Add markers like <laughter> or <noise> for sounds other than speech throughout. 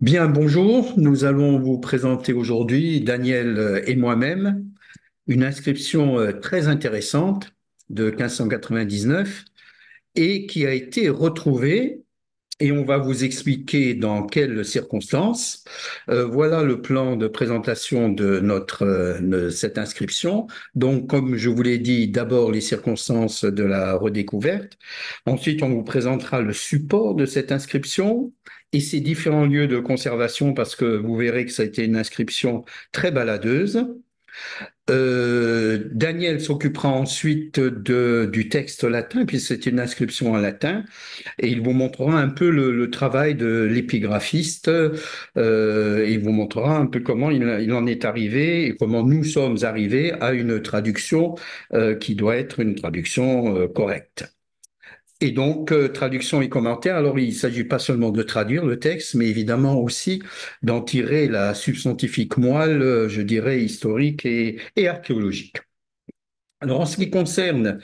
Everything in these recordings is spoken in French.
Bien, bonjour. Nous allons vous présenter aujourd'hui, Daniel et moi-même, une inscription euh, très intéressante de 1599 et qui a été retrouvée et on va vous expliquer dans quelles circonstances. Euh, voilà le plan de présentation de notre euh, cette inscription. Donc, comme je vous l'ai dit, d'abord les circonstances de la redécouverte. Ensuite, on vous présentera le support de cette inscription et ses différents lieux de conservation, parce que vous verrez que ça a été une inscription très baladeuse. Euh, Daniel s'occupera ensuite de, du texte latin, puis c'est une inscription en latin, et il vous montrera un peu le, travail de l'épigraphiste, euh, il vous montrera un peu comment il, il, en est arrivé et comment nous sommes arrivés à une traduction euh, qui doit être une traduction euh, correcte. Et donc, euh, traduction et commentaire. Alors, il ne s'agit pas seulement de traduire le texte, mais évidemment aussi d'en tirer la substantifique moelle, euh, je dirais, historique et, archéologique. Alors, en ce qui concerne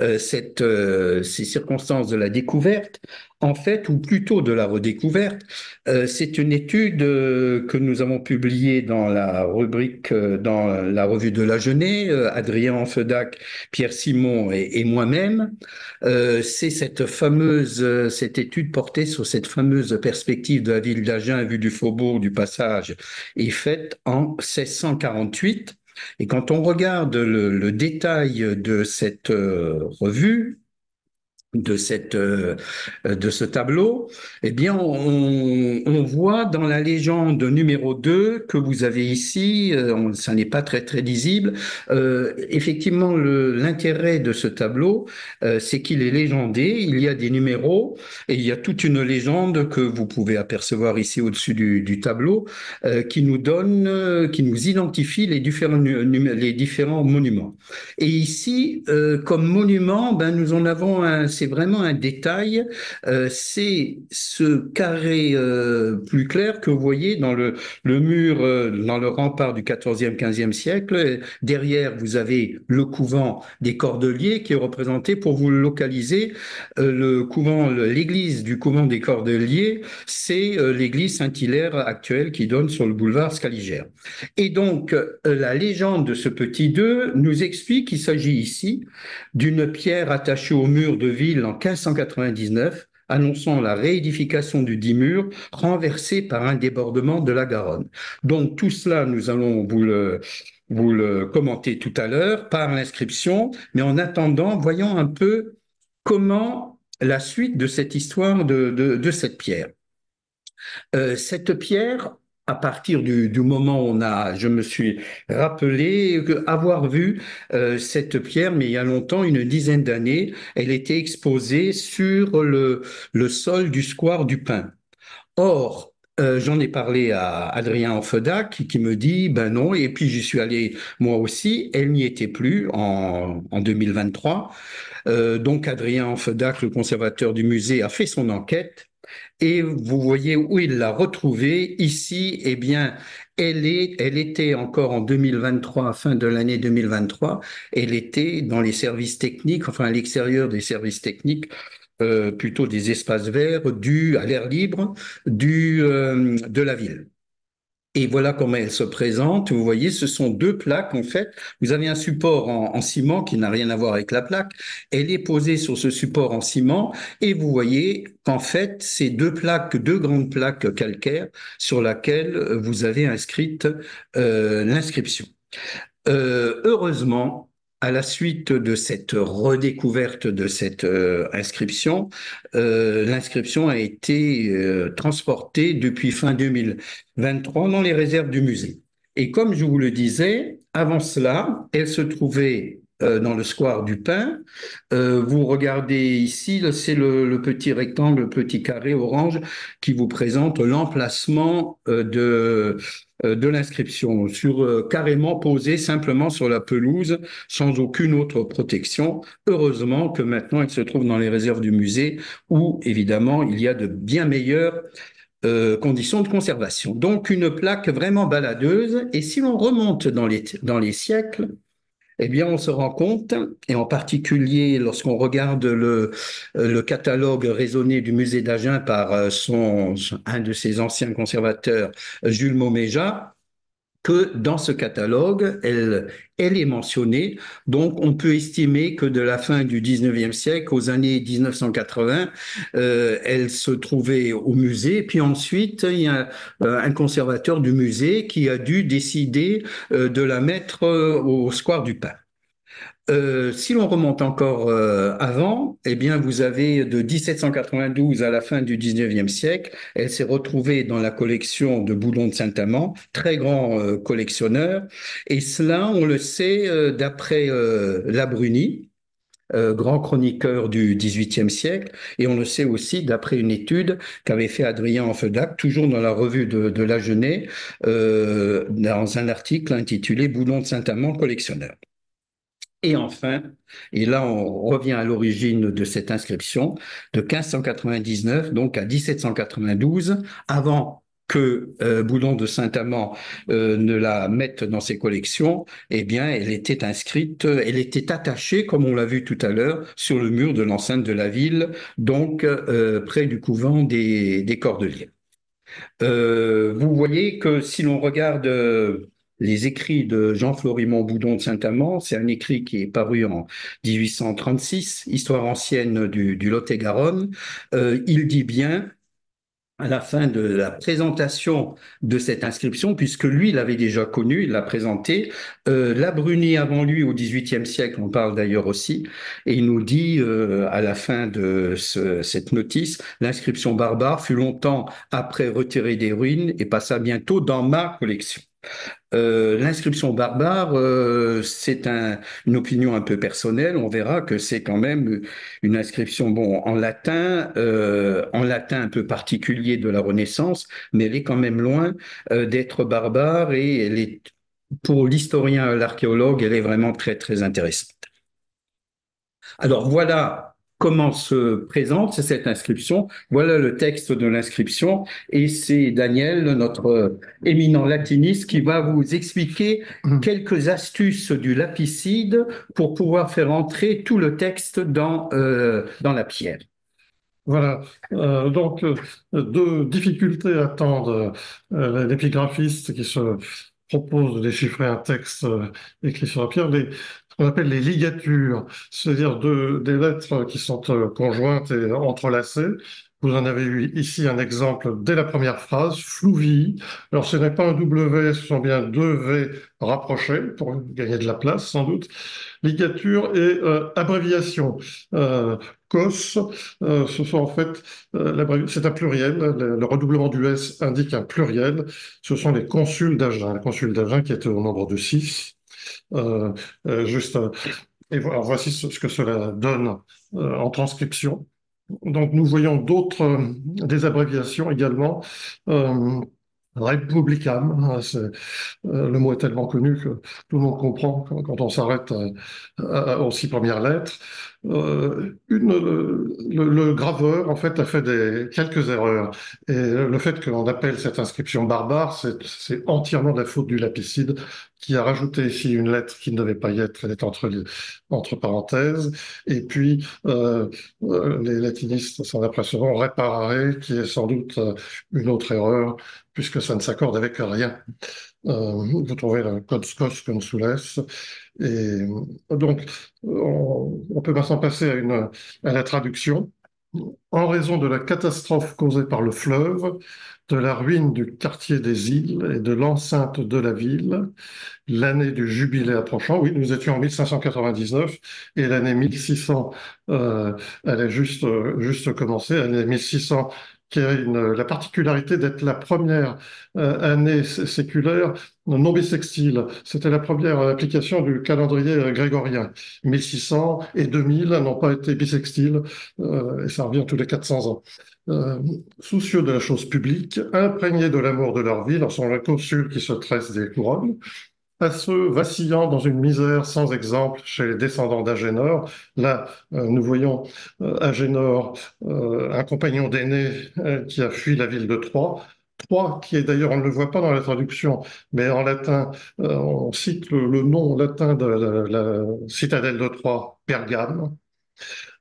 euh, ces circonstances de la découverte, en fait, ou plutôt de la redécouverte, euh, c'est une étude que nous avons publiée dans la rubrique, dans la revue de la Jeunée, Adrien Enfedac, Pierre Simon et, et moi-même. c'est cette fameuse, cette étude portée sur cette fameuse perspective de la ville d'Agen vue du faubourg du passage et faite en 1648 et quand on regarde le, détail de cette euh, revue, de cette euh, de ce tableau, eh bien on, on, voit dans la légende numéro 2 que vous avez ici, euh, ça n'est pas très très lisible. Euh, effectivement, l'intérêt de ce tableau, c'est qu'il est légendé. Il y a des numéros et il y a toute une légende que vous pouvez apercevoir ici au-dessus du, tableau, qui nous donne, qui nous identifie les différents les différents monuments. Et ici, comme monument, ben nous en avons un c'est vraiment un détail, euh, c'est ce carré euh, plus clair que vous voyez dans le, mur, euh, dans le rempart du 14e, 15e siècle. Derrière, vous avez le couvent des Cordeliers qui est représenté pour vous localiser. le couvent, l'église du couvent des Cordeliers, c'est l'église Saint-Hilaire actuelle qui donne sur le boulevard Scaligère. Et donc, la légende de ce petit 2 nous explique qu'il s'agit ici d'une pierre attachée au mur de ville en 1599, annonçant la réédification du dit mur renversé par un débordement de la Garonne. Donc tout cela, nous allons vous le, vous le commenter tout à l'heure par l'inscription, mais en attendant, voyons un peu comment la suite de cette histoire de, de, cette pierre. Euh, cette pierre, à partir du, moment où on a, je me suis rappelé avoir vu euh, cette pierre, mais il y a longtemps, une dizaine d'années, elle était exposée sur le, le sol du square du Pin. Or, euh, J'en ai parlé à Adrien Enfedac qui, me dit ben non et puis j'y suis allé moi aussi elle n'y était plus en, en 2023 euh, donc Adrien Enfedac le conservateur du musée a fait son enquête et vous voyez où il l'a retrouvée. Ici, eh bien, elle, est, elle était encore en 2023, fin de l'année 2023, elle était dans les services techniques, enfin à l'extérieur des services techniques, euh, plutôt des espaces verts, du à l'air libre, du euh, de la ville. Et voilà comment elle se présente. Vous voyez, ce sont deux plaques en fait. Vous avez un support en, en ciment qui n'a rien à voir avec la plaque. Elle est posée sur ce support en ciment et vous voyez qu'en fait, c'est deux plaques, deux grandes plaques calcaires sur laquelle vous avez inscrite euh, l'inscription. Euh, heureusement, à la suite de cette redécouverte de cette euh, inscription, euh, l'inscription a été euh, transportée depuis fin 2023 dans les réserves du musée. Et comme je vous le disais, avant cela, elle se trouvait euh, dans le square du Pin. Euh, vous regardez ici, c'est le, petit rectangle, le petit carré orange qui vous présente l'emplacement euh, de de l'inscription, sur carrément posé simplement sur la pelouse, sans aucune autre protection. Heureusement que maintenant elle se trouve dans les réserves du musée, où évidemment il y a de bien meilleures conditions de conservation. Donc une plaque vraiment baladeuse. Et si l'on remonte dans les, dans les siècles, eh bien, on se rend compte, et en particulier lorsqu'on regarde le, le, catalogue raisonné du musée d'Agen par son, un de ses anciens conservateurs, Jules Moméja, que dans ce catalogue, elle, elle est mentionnée. Donc, on peut estimer que de la fin du 19e siècle aux années 1980, euh, elle se trouvait au musée. Puis ensuite, il y a euh, un conservateur du musée qui a dû décider euh, de la mettre euh, au square du Pain. Euh, si l'on remonte encore euh, avant, eh bien, vous avez de 1792 à la fin du 19e siècle, elle s'est retrouvée dans la collection de Boulon de Saint-Amand, très grand euh, collectionneur. Et cela, on le sait d'après Labruni, grand chroniqueur du XVIIIe siècle, et on le sait aussi d'après une étude qu'avait fait Adrien Enfedac, toujours dans la revue de, de la dans un article intitulé Boulon de Saint-Amand, collectionneur. Et enfin, et là on revient à l'origine de cette inscription, de 1599 donc à 1792, avant que euh, Boulon de Saint-Amand euh, ne la mette dans ses collections, eh bien, elle était inscrite, elle était attachée, comme on l'a vu tout à l'heure, sur le mur de l'enceinte de la ville, donc euh, près du couvent des, des Cordeliers. Vous voyez que si l'on regarde les écrits de Jean-Florimond Boudon de Saint-Amand. C'est un écrit qui est paru en 1836, Histoire ancienne du, du Lot-et-Garonne. Euh, il dit bien à la fin de la présentation de cette inscription, puisque lui l'avait déjà connu, il l'a présenté. Euh, la Bruni avant lui au XVIIIe siècle, on parle d'ailleurs aussi, et il nous dit euh, à la fin de ce, cette notice, l'inscription barbare fut longtemps après retirée des ruines et passa bientôt dans ma collection. Euh, l'inscription barbare, euh, c'est un, une opinion un peu personnelle. On verra que c'est quand même une inscription, bon, en latin, euh, en latin un peu particulier de la Renaissance, mais elle est quand même loin d'être barbare et elle est, pour l'historien, l'archéologue, elle est vraiment très très intéressante. Alors voilà comment se présente cette inscription. Voilà le texte de l'inscription et c'est Daniel, notre éminent latiniste, qui va vous expliquer mmh. quelques astuces du lapicide pour pouvoir faire entrer tout le texte dans, euh, dans la pierre. Voilà, euh, donc euh, deux difficultés attendent l'épigraphiste qui se propose de déchiffrer un texte écrit sur la pierre. Les, qu'on appelle les ligatures, c'est-à-dire de, des lettres qui sont euh, conjointes et entrelacées. Vous en avez eu ici un exemple dès la première phrase, Flouvie. Alors ce n'est pas un W, ce sont bien deux V rapprochés pour gagner de la place sans doute. Ligature et euh, abréviation. Euh, COS, euh, ce sont en fait, euh, c'est un pluriel, le, redoublement du S indique un pluriel, ce sont les consuls d'Agen, le consul d'Agen qui est au nombre de 6 juste, euh, et voilà, voici ce, ce, que cela donne en transcription. Donc nous voyons d'autres, des abréviations également. Republicam, hein, le mot est tellement connu que tout le monde comprend quand, on s'arrête aux six premières lettres. Euh, le, graveur, en fait, a fait quelques erreurs. Et le fait que l'on appelle cette inscription barbare, c'est entièrement la faute du lapicide qui a rajouté ici une lettre qui ne devait pas y être, elle est entre, parenthèses. Et puis, euh, euh les latinistes s'en apercevront réparer, qui est sans doute euh, une autre erreur, puisque ça ne s'accorde avec rien. Euh, vous trouvez le code SCOS consules. Et donc, on, on peut maintenant passer à la traduction. En raison de la catastrophe causée par le fleuve, de la ruine du quartier des îles et de l'enceinte de la ville, l'année du jubilé approchant, oui, nous étions en 1599 et l'année 1600, euh, elle est juste, juste commencée, l'année 1600 qui a la particularité d'être la première euh, année séculaire non bissextile. C'était la première application du calendrier euh, grégorien. 1600 et 2000 n'ont pas été bissextiles, euh, et ça revient tous les 400 ans. Soucieux de la chose publique, imprégnés de l'amour de leur ville, en sont consuls qui se tressent des couronnes, à ceux vacillant dans une misère sans exemple chez les descendants d'Agénor. Là, euh, nous voyons euh, Agénor, euh, un compagnon d'aîné qui a fui la ville de Troie. III, qui est d'ailleurs, on ne le voit pas dans la traduction, mais en latin, on cite le, nom latin de la, citadelle de Troie, Pergame.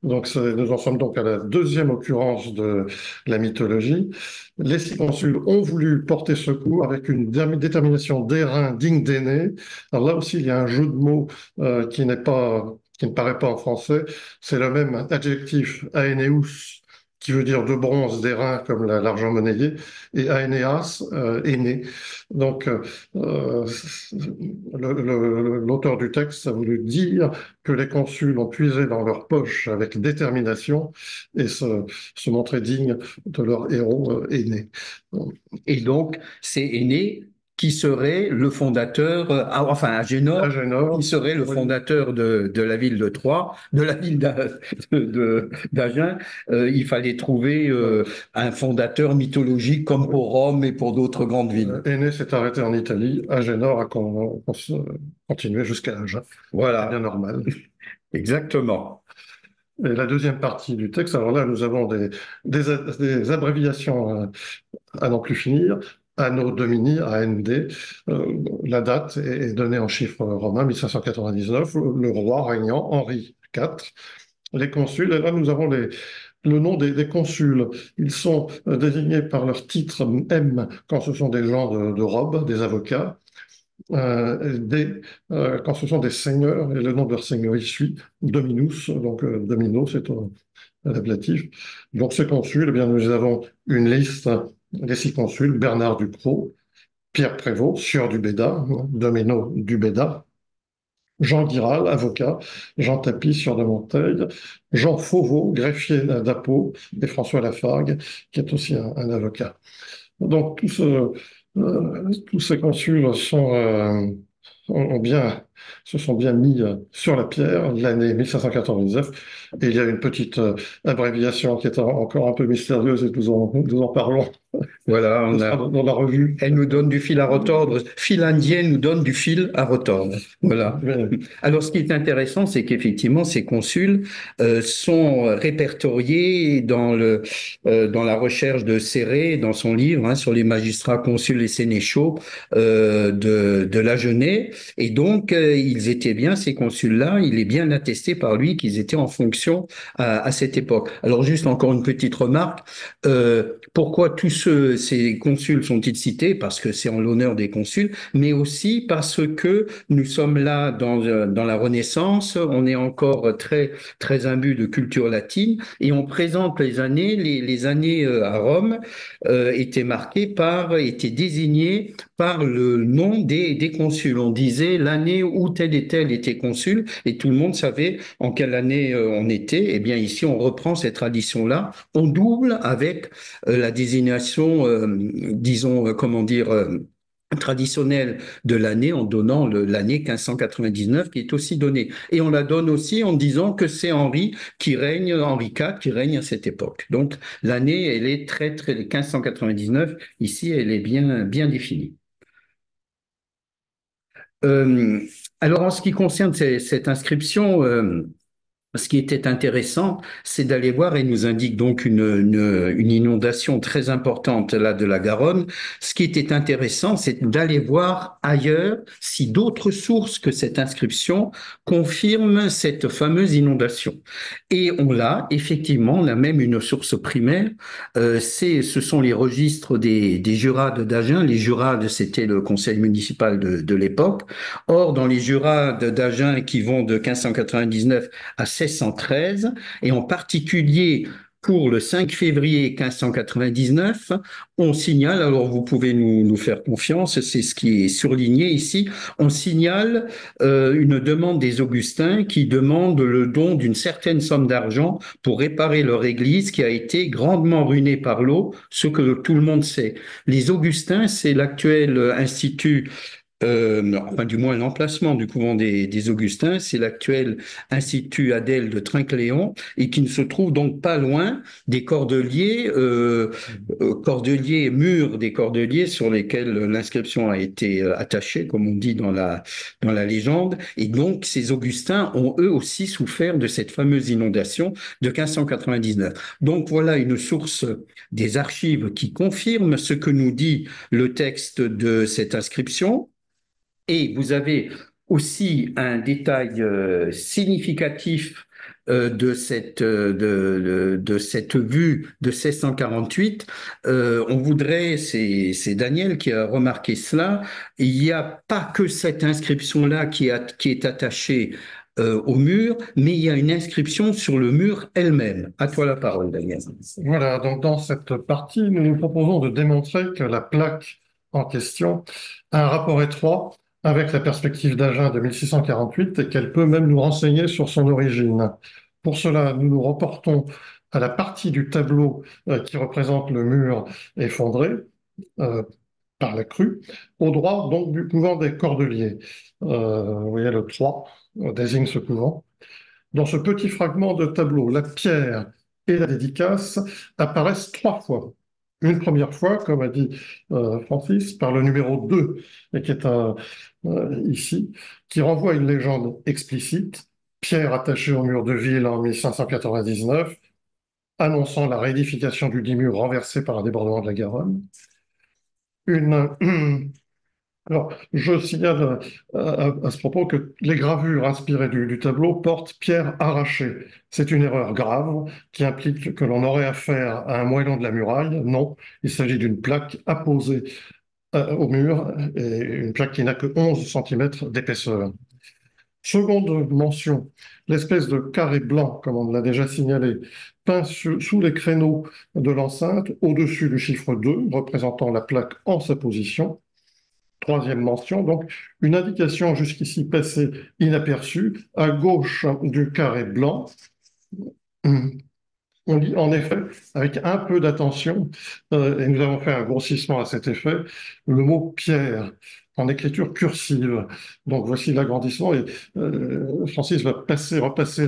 Donc, nous en sommes donc à la deuxième occurrence de la mythologie. Les six consuls ont voulu porter secours avec une détermination d'airain digne d'aîné. Alors là aussi, il y a un jeu de mots euh, qui n'est pas, qui ne paraît pas en français. C'est le même adjectif aeneus qui veut dire de bronze, d'airain comme l'argent monnayé, et Aeneas, euh, aîné. Donc, euh, l'auteur du texte a voulu dire que les consuls ont puisé dans leur poche avec détermination et se, se montrer dignes de leur héros euh, aîné. Et donc, c'est aîné qui serait le fondateur, euh, enfin Agénor, Agénor, qui serait le fondateur de, de, la ville de Troyes, de la ville d'Agen. Euh, il fallait trouver euh, un fondateur mythologique comme pour Rome et pour d'autres grandes villes. Aîné s'est arrêté en Italie, Agénor a continué jusqu'à Agen. Voilà. Bien normal. <laughs> Exactement. Et la deuxième partie du texte, alors là, nous avons des, des, des abréviations à n'en plus finir. Anno Domini, AND. Euh, la date est donnée en chiffres romains, 1599. Le roi régnant, Henri IV. Les consuls, et là nous avons les, le nom des, consuls. Ils sont euh, désignés par leur titre M quand ce sont des gens de, robe, des avocats. Euh, des, quand ce sont des seigneurs, et le nom de leur seigneur suit Dominus, donc Domino, c'est un, ablatif. Donc ces consuls, eh bien, nous avons une liste les six consuls, Bernard Ducrot, Pierre Prévost, sieur du Béda, Domino du Béda, Jean Guiral, avocat, Jean Tapie, sieur de Monteil, Jean Fauveau, greffier d'Apo, et François Lafargue, qui est aussi un, avocat. Donc tous, euh, tous ces consuls sont, euh, ont bien se sont bien mis euh, sur la pierre l'année 1599. Et il y a une petite euh, abréviation qui est encore un peu mystérieuse et nous en, nous en parlons. <laughs> Voilà, on a, dans la revue. Elle nous donne du fil à retordre. Fil indien nous donne du fil à retordre. Voilà. Alors, ce qui est intéressant, c'est qu'effectivement, ces consuls euh, sont répertoriés dans le dans la recherche de Serré, dans son livre hein, sur les magistrats consuls et sénéchaux de de la Genève. Et donc, ils étaient bien, ces consuls-là, il est bien attesté par lui qu'ils étaient en fonction à, cette époque. Alors juste encore une petite remarque, euh, pourquoi tous ces consuls sont-ils cités? Parce que c'est en l'honneur des consuls, mais aussi parce que nous sommes là dans, la Renaissance, on est encore très, très imbu de culture latine, et on présente les années, les, années euh, à Rome euh, étaient marquées par, étaient désignées par le nom des, des consuls. On disait l'année où tel et tel était consul et tout le monde savait en quelle année euh, on était. Eh bien, ici, on reprend cette tradition-là. On double avec euh, la désignation, euh, disons, comment dire, traditionnelle de l'année en donnant l'année 1599 qui est aussi donnée. Et on la donne aussi en disant que c'est Henri qui règne, Henri IV qui règne à cette époque. Donc l'année, elle est très, très, 1599, ici, elle est bien, bien définie. Euh, alors, en ce qui concerne cette inscription, euh, ce qui était intéressant, c'est d'aller voir, et nous indique donc une, inondation très importante là de la Garonne. Ce qui était intéressant, c'est d'aller voir ailleurs si d'autres sources que cette inscription confirment cette fameuse inondation. Et on l'a, effectivement, on a même une source primaire, euh, c'est, ce sont les registres des, des jurades d'Agen. Les jurades, c'était le conseil municipal de, de l'époque. Or, dans les jurades d'Agen qui vont de 1599 à 1613, et en particulier pour le 5 février 1599, on signale, alors vous pouvez nous, faire confiance, c'est ce qui est surligné ici, on signale euh, une demande des Augustins qui demandent le don d'une certaine somme d'argent pour réparer leur église qui a été grandement ruinée par l'eau, ce que tout le monde sait. Les Augustins, c'est l'actuel institut euh, enfin du moins l'emplacement du couvent des, Augustins, c'est l'actuel Institut Adèle de Trincléon et qui ne se trouve donc pas loin des cordeliers, euh, euh, cordeliers, murs des cordeliers sur lesquels l'inscription a été attachée, comme on dit dans la, dans la légende. Et donc ces Augustins ont eux aussi souffert de cette fameuse inondation de 1599. Donc voilà une source des archives qui confirme ce que nous dit le texte de cette inscription et vous avez aussi un détail euh, significatif euh, de, cette, euh, de, de, cette vue de 1648. on voudrait, c'est Daniel qui a remarqué cela, il n'y a pas que cette inscription-là qui, qui, est attachée au mur, mais il y a une inscription sur le mur elle-même. À toi la parole, Daniel. Voilà, donc dans cette partie, nous nous proposons de démontrer que la plaque en question a un rapport étroit avec la perspective d'Agen de 1648 et qu'elle peut même nous renseigner sur son origine. Pour cela, nous nous reportons à la partie du tableau euh, qui représente le mur effondré euh, par la crue, au droit donc du couvent des Cordeliers. Euh, vous voyez le 3 désigne ce couvent. Dans ce petit fragment de tableau, la pierre et la dédicace apparaissent trois fois une première fois, comme a dit euh, Francis, par le numéro 2, qui est euh, ici, qui renvoie une légende explicite, pierre attachée au mur de ville en 1599, annonçant la réédification du dit mur renversé par un débordement de la Garonne. Une <clears throat> Alors, je signale euh, à, ce propos que les gravures inspirées du, tableau portent pierre arrachée. C'est une erreur grave qui implique que l'on aurait affaire à un moellon de la muraille. Non, il s'agit d'une plaque apposée euh, au mur, et une plaque qui n'a que 11 cm d'épaisseur. Seconde mention, l'espèce de carré blanc, comme on l'a déjà signalé, peint sous les créneaux de l'enceinte, au-dessus du chiffre 2, représentant la plaque en sa position, Troisième mention, donc une indication jusqu'ici passée inaperçue, à gauche du carré blanc. On lit en effet, avec un peu d'attention, euh, et nous avons fait un grossissement à cet effet, le mot pierre en écriture cursive. Donc voici l'agrandissement et euh, Francis va passer, repasser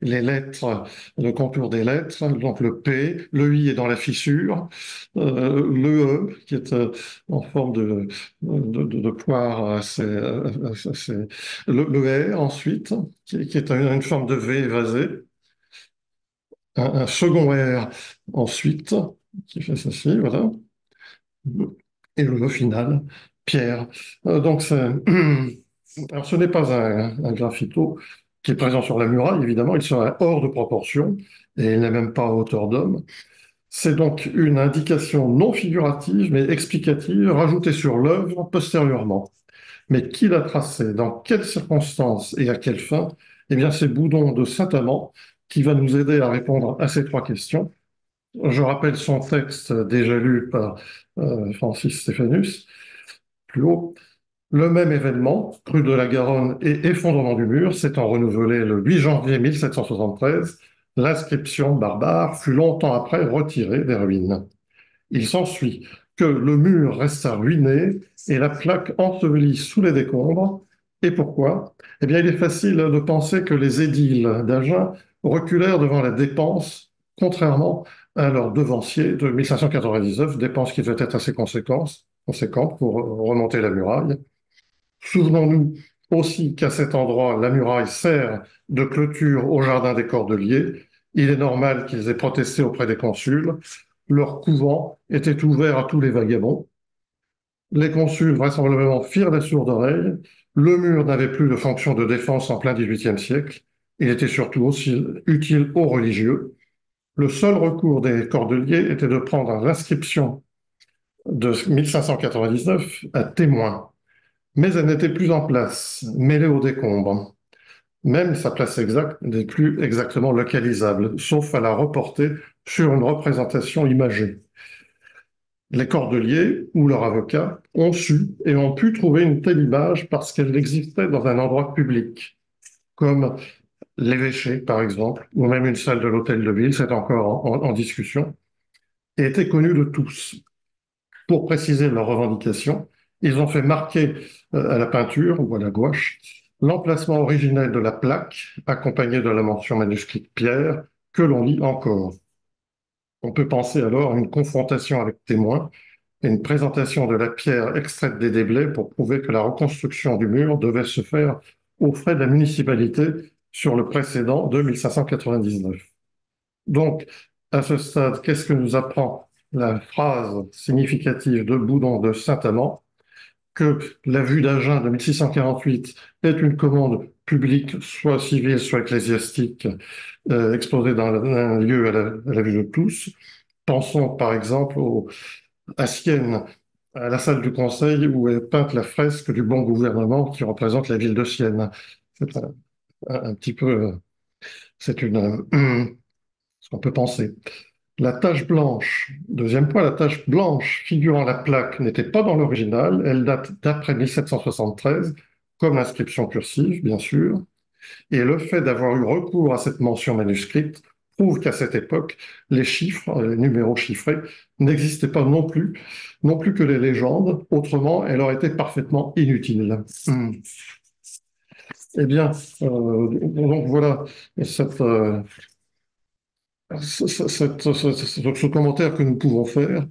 les, lettres, le contour des lettres. Donc le P, le I est dans la fissure, euh, le E qui est euh, en forme de, poire, c'est le, le, R ensuite qui, est une forme de V évasée. Un, un second R ensuite qui fait ceci, voilà. Et le final Pierre. Euh, donc, <clears throat> Alors, ce n'est pas un, graffito qui est présent sur la muraille, évidemment, il serait hors de proportion et il n'est même pas à hauteur d'homme. C'est donc une indication non figurative mais explicative rajoutée sur l'œuvre postérieurement. Mais qui l'a tracé, dans quelles circonstances et à quelle fin? Eh bien, c'est Boudon de Saint-Amand qui va nous aider à répondre à ces trois questions. Je rappelle son texte déjà lu par euh, Francis Stéphanus. Le même événement, crue de la Garonne et effondrement du mur, s'étant renouvelé le 8 janvier 1773, l'inscription barbare fut longtemps après retirée des ruines. Il s'ensuit que le mur resta ruiné et la plaque ensevelie sous les décombres. Et pourquoi? Eh bien, il est facile de penser que les édiles d'Agen reculèrent devant la dépense, contrairement à leurs devanciers de 1599, dépense qui devait être assez conséquente, pour remonter la muraille. Souvenons-nous aussi qu'à cet endroit, la muraille sert de clôture au jardin des Cordeliers. Il est normal qu'ils aient protesté auprès des consuls. Leur couvent était ouvert à tous les vagabonds. Les consuls, vraisemblablement, firent la sourde oreille. Le mur n'avait plus de fonction de défense en plein XVIIIe siècle. Il était surtout aussi utile aux religieux. Le seul recours des Cordeliers était de prendre l'inscription de 1599 à témoin, mais elle n'était plus en place, mêlée au décombre. Même sa place exacte n'est plus exactement localisable, sauf à la reporter sur une représentation imagée. Les cordeliers ou leurs avocats ont su et ont pu trouver une telle image parce qu'elle existait dans un endroit public, comme l'évêché par exemple, ou même une salle de l'hôtel de ville, c'est encore en, en discussion, et était connue de tous. Pour préciser leurs revendications, Ils ont fait marquer à la peinture ou à la gouache l'emplacement originel de la plaque, accompagné de la mention manuscrite Pierre, que l'on lit encore. On peut penser alors à une confrontation avec témoins et une présentation de la pierre extraite des déblais pour prouver que la reconstruction du mur devait se faire aux frais de la municipalité sur le précédent de 1599. Donc, à ce stade, qu'est-ce que nous apprend la phrase significative de Boudon de Saint-Amand que la vue d'Agen de 1648 est une commande publique, soit civile, soit ecclésiastique, euh, exposée dans un lieu à la, vue de tous. Pensons par exemple à Sienne, à la salle du Conseil où est peinte la fresque du bon gouvernement qui représente la ville de Sienne. C'est un, petit peu, c'est une, <clears throat> ce qu'on peut penser. La tache blanche, deuxième point, la tache blanche figurant la plaque n'était pas dans l'original, elle date d'après 1773, comme l'inscription cursive, bien sûr, et le fait d'avoir eu recours à cette mention manuscrite prouve qu'à cette époque, les chiffres, les numéros chiffrés, n'existaient pas non plus, non plus que les légendes, autrement, elle aurait été parfaitement inutile. Hmm. Eh bien, euh, donc voilà cette, euh, ce commentaire que nous pouvons faire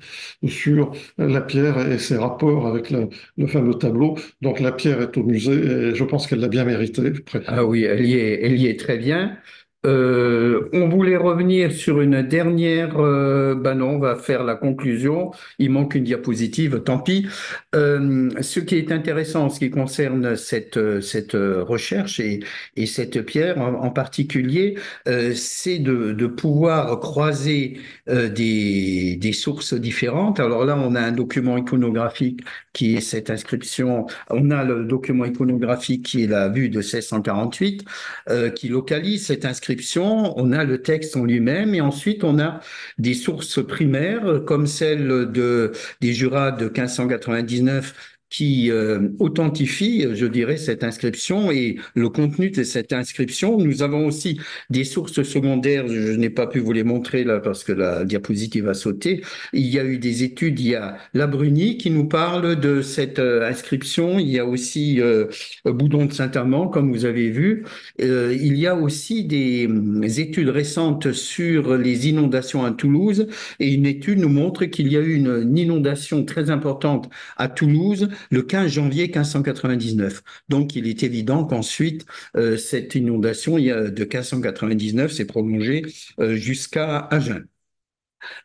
sur la pierre et ses rapports avec le fameux tableau. Donc la pierre est au musée et je pense qu'elle l'a bien mérité. Ah oui, elle y est, elle y est très bien. Euh, on voulait revenir sur une dernière. Euh, ben non, on va faire la conclusion. Il manque une diapositive, tant pis. Euh, ce qui est intéressant en ce qui concerne cette, cette recherche et, et cette pierre en, particulier, c'est de, de, pouvoir croiser des, des sources différentes. Alors là, on a un document iconographique qui est cette inscription. On a le document iconographique qui est la vue de 1648, qui localise cette inscription on a le texte en lui-même et ensuite on a des sources primaires comme celle de, des jurats de 1599 qui euh, authentifie, je dirais, cette inscription et le contenu de cette inscription. Nous avons aussi des sources secondaires, je, n'ai pas pu vous les montrer là parce que la diapositive a sauté. Il y a eu des études, il y a Labruni qui nous parle de cette euh, inscription, il y a aussi euh, Boudon de Saint-Amand, comme vous avez vu. il y a aussi des, des études récentes sur les inondations à Toulouse et une étude nous montre qu'il y a eu une inondation très importante à Toulouse le 15 janvier 1599. Donc il est évident qu'ensuite, euh, cette inondation de 1599 s'est prolongée euh, jusqu'à Agen.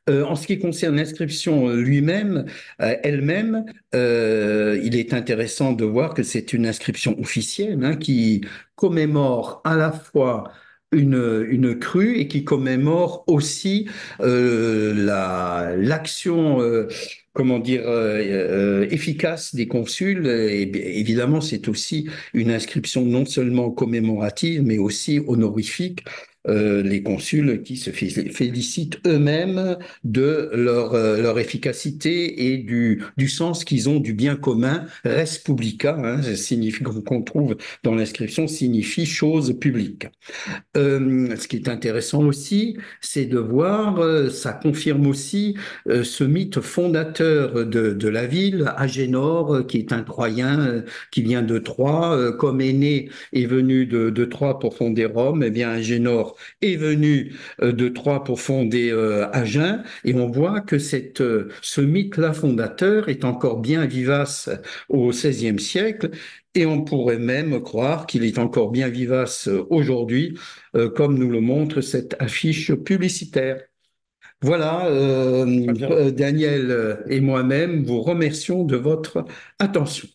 Euh, en ce qui concerne l'inscription lui-même, elle-même, il est intéressant de voir que c'est une inscription officielle hein, qui commémore à la fois une, une crue et qui commémore aussi la l'action comment dire, euh, euh, efficace des consuls. Évidemment, c'est aussi une inscription non seulement commémorative, mais aussi honorifique. Euh, les consuls qui se félicitent eux-mêmes de leur, leur efficacité et du, sens qu'ils ont du bien commun, res publica, hein, qu'on trouve dans l'inscription, signifie chose publique. ce qui est intéressant aussi, c'est de voir, ça confirme aussi ce mythe fondateur de, la ville, Agénor, qui est un Troyen euh, qui vient de Troie, euh, comme aîné est venu de, de Troie pour fonder Rome, eh bien Agénor est venu euh, de Troie pour fonder Agen, et on voit que cette, ce mythe-là fondateur est encore bien vivace au XVIe siècle, et on pourrait même croire qu'il est encore bien vivace aujourd'hui, comme nous le montre cette affiche publicitaire. Voilà, euh, euh, Daniel et moi-même vous remercions de votre attention.